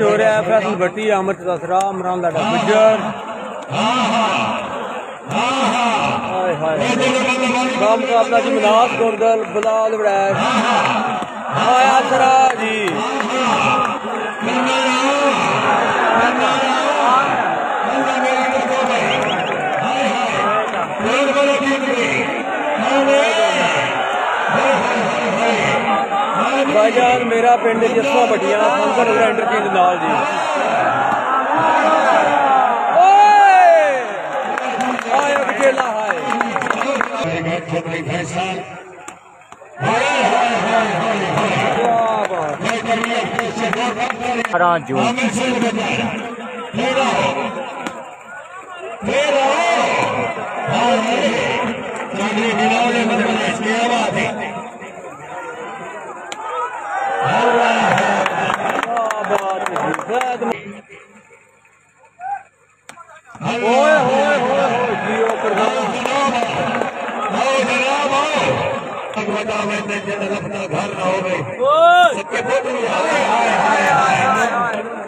रहा है, फैसल भट्टी, अमृत दसरा अमरान लाडा गुजर का मुकाबला जी मनास गोरदल बिलाल वड़ैश आया सरा जी। भाईजान मेरा पिंड संकर नगर एंटरचेंज नाल जी। राजू। क्या बात है फैद ओए होए होए होए जियो प्रधान घर ना हो गई ओए सबके photo hi hi hi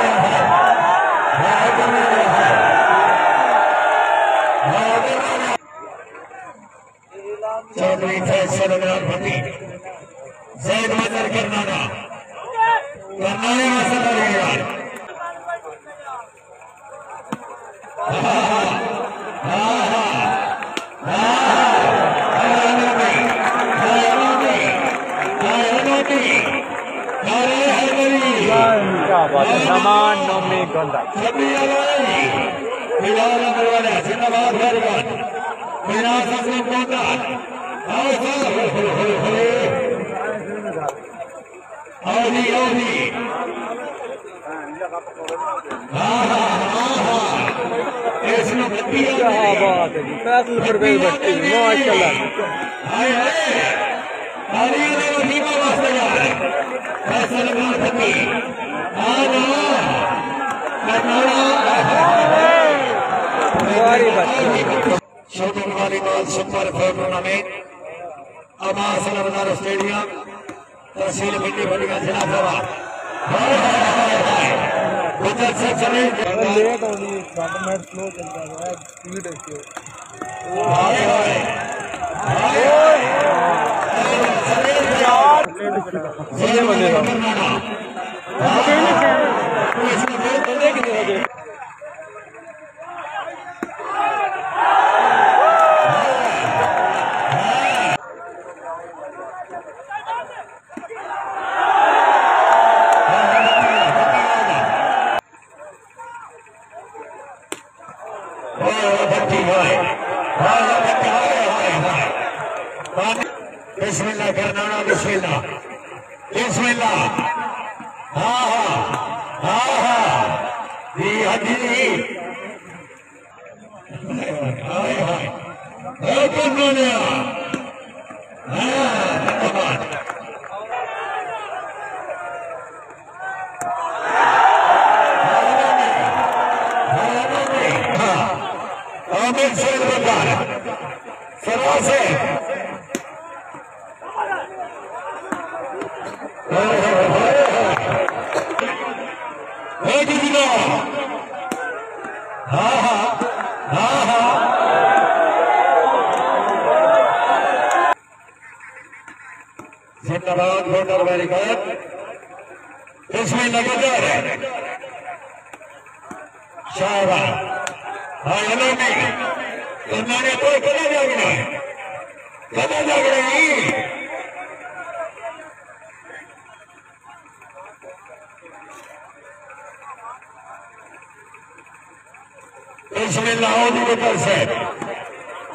Chaudhary Faisal Imran Bhatti Zaid Mazhar Karnataka Karnataka muscle रहेगा क्या बात है सामान नोमी गंदा क्या बात है जी फैसल परवेज भट्टी माशाल्लाह हमारी बात shooting volleyball super four tournament Abbas Navdar stadium tehsil Bhindi Bandia जिला जवाब उधर से चले। लेट हो फ्रंट मैच स्लो चलता है स्पीड है ये बनेगा बंदे कितने हो गए बिस्मिल्लाह करना बिस्मिल्लाह बिस्मिल्लाह हाँ हाँ हाँ हाँ है हाँ हेलो नहीं मैंने कोई कदा जागना कदा जागना है इसमें लाहौर की तरफ़ से।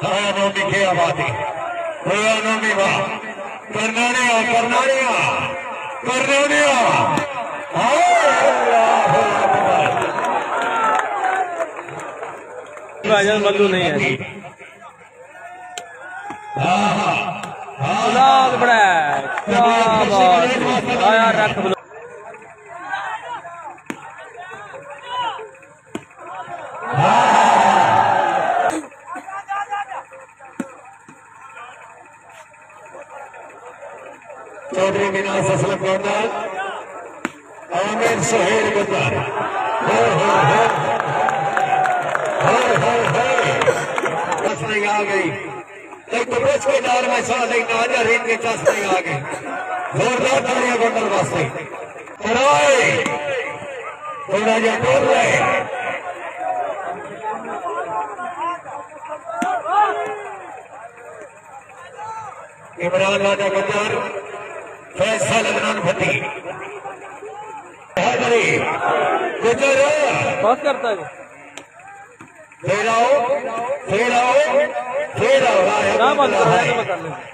हाँ आबादी हुआ नोमी वाह। हाँ अकबर भाईजान बंधु नहीं है। बड़ा आया रख चौधरी मीनाज असलम हो हो चश्मे आ गई तो बच के में चश्मे आ जोरदार थोड़ा बोल रहे इमरान राजा गुजर फैसल अदनान भट्टी गुजर बस करता है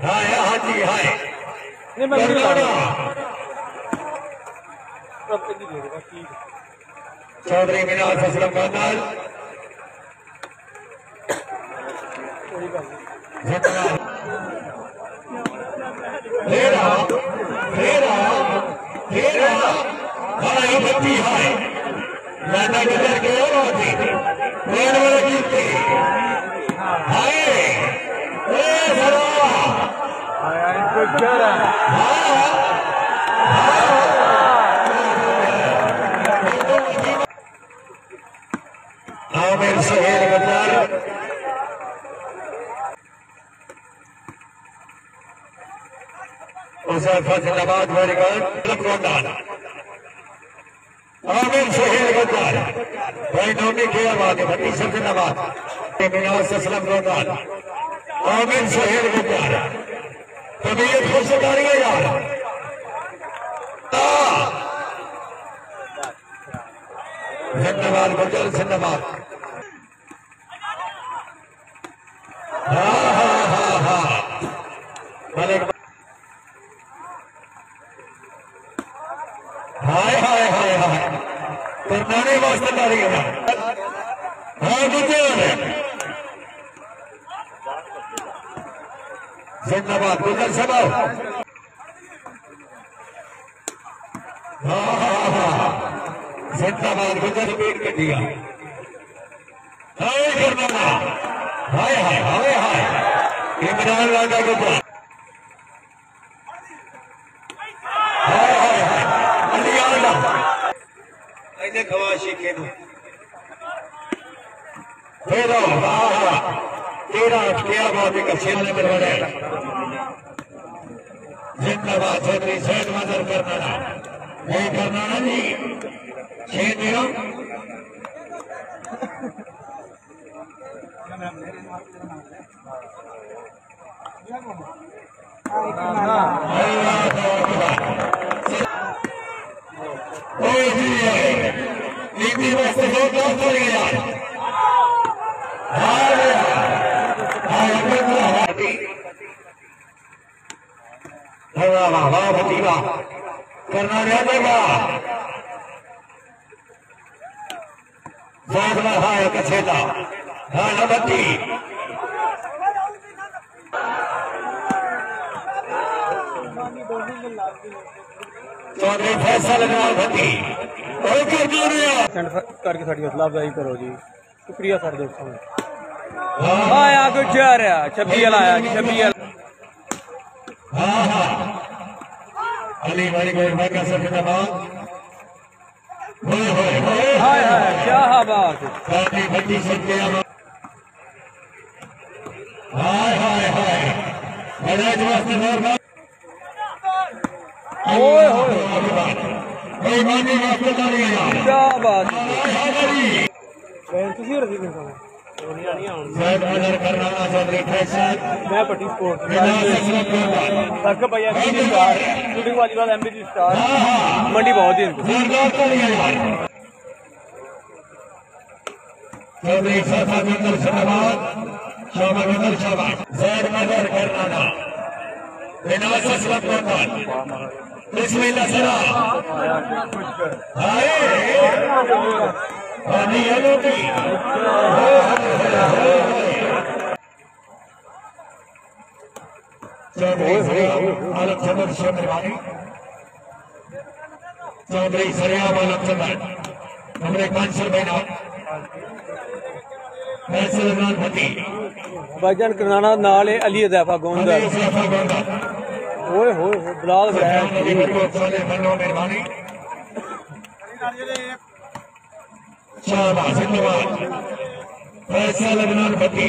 हाय हाय हाय। नहीं मैं ला रहेगा ठीक है। चौधरी मीनाज असलम नहीं। जिंदाबाद हाय भट्टी हाय राजा गुजर के और होती ट्रेन वाले जीतते हाय ए सरा आया गुजर आमिर सुहेल गुजर मुजफ्फर जिंदाबाद वेरी गुड लखनऊ आमिर सुहेल गुजर भाई नौमी के आबाद है भट्टी जिंदाबाद मिनाज असलम गोदान आमिर सुहेल गुजर तबीयत खुश उठा रही है। यार धन्यवाद गुजर जिंदाबाद हाँ हाँ हाँ हाँ मलिक हाय हाय हाय हाय करनाने वास्ते डाली है हाँ गुजर जिंदाबाद गुजर हाँ जिंदाबाद गुजर पेट के दिया। हाय हाय हाय हाय हाय। इमरान आलम। ऐसे खवाशी के दो तेरा क्या बात है कच्छे ने बरबड़े जिंदाबाद चौधरी सैद मदर करना ये करना ना जी। छह दिनों ओए जी, नीति वास्ते दो क्लास चल गया हाय हाय अब्दुल्ला वाह वाह वाह भतीवा करना रह देगा फैसला हाय कछेदा हाँ न बत्ती चौधरी फैसल सेंड करके साड़ी करो जी। शुक्रिया सर दोस्तों आया गुजर छब्बी आया छब्बी हाँ हाँ। अली भाई भाई भाई का होए होए होए हाय हाय। क्या बात है। काफ़ी भट्टी हाय हाय हाय। बड़ा ओए होए ओए मानी क्या बात है। साहब ऑर्डर कर रहा था देखा साहब मैं पटी स्पोर्ट तक भैया स्टार शूटिंग वाली बात एमबीसी स्टार मंडी बहुत ही चौधरी साहब अभिनंदन शाहबाद शाह अभिनंदन शाहबाद सैर ऑर्डर कर रहा था विनाशस वर्तमान बिस्मिल्लाह सरा अरे पानी है लोटी चौधरी आलम चंद्र शेरवानी चौधरी सरियाम आलम चंद्र हमारे कांसर बहना मैं सलमान भट्टी। भाईजान करनाना नाल है अली अदैफा गोंदा ओए होए बिलाल फैसल अदनान भट्टी।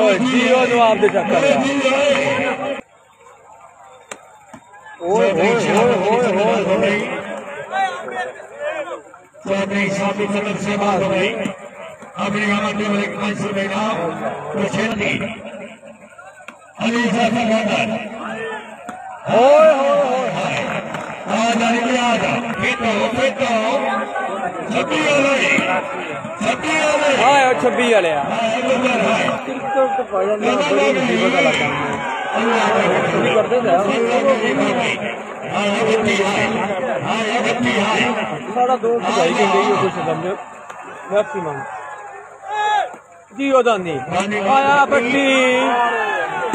ओए जी ओ नवाब दे चक्कर आ। ओए होए होए होए होए होए चौधरी साबित सदर से बात हो गई अपने गाँव के वाले कांसर बहना प्रशेंदी अली सैफा गोंदा ओए होए होए आज अली आज फिटो फिटो छब्बी वाले छब्बी वाले आए ओ 26 वाले हाय गुजर हाय क्रिकेट तो भाईजान ना बड़ी मुसीबत वाला काम है शुरू कर दे दोस्त भाई कुछ समझो मैक्सिमम जी आया बट्टी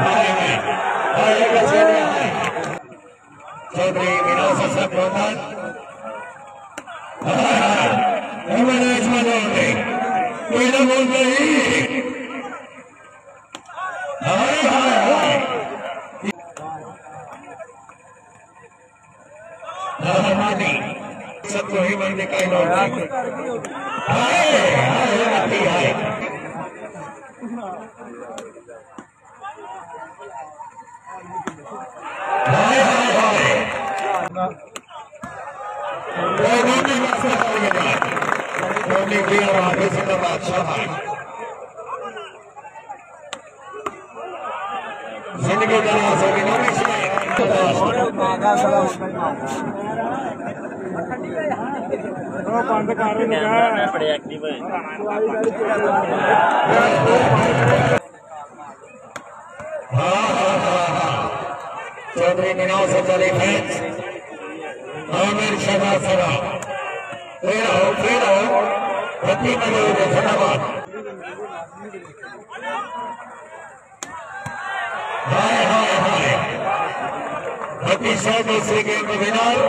हाय चौधरी विनोद हाय हाय हमारे इसमें बोल रही हाय हाय हाय रहमानी सबको ही मरने का इनाम हाय hi hi hi hi hi हाय रोनी मक्सद करेगा रोनी की आवाज़ जिंदाबाद शाबाश ज़िंदगी का नाम होगी नौमी से बड़े एक्टिव है चौधरी मीनाव से चले फैंस आमिर शबा हाय फिर हो फिर हो प्रति नगर धन्यवाद हाय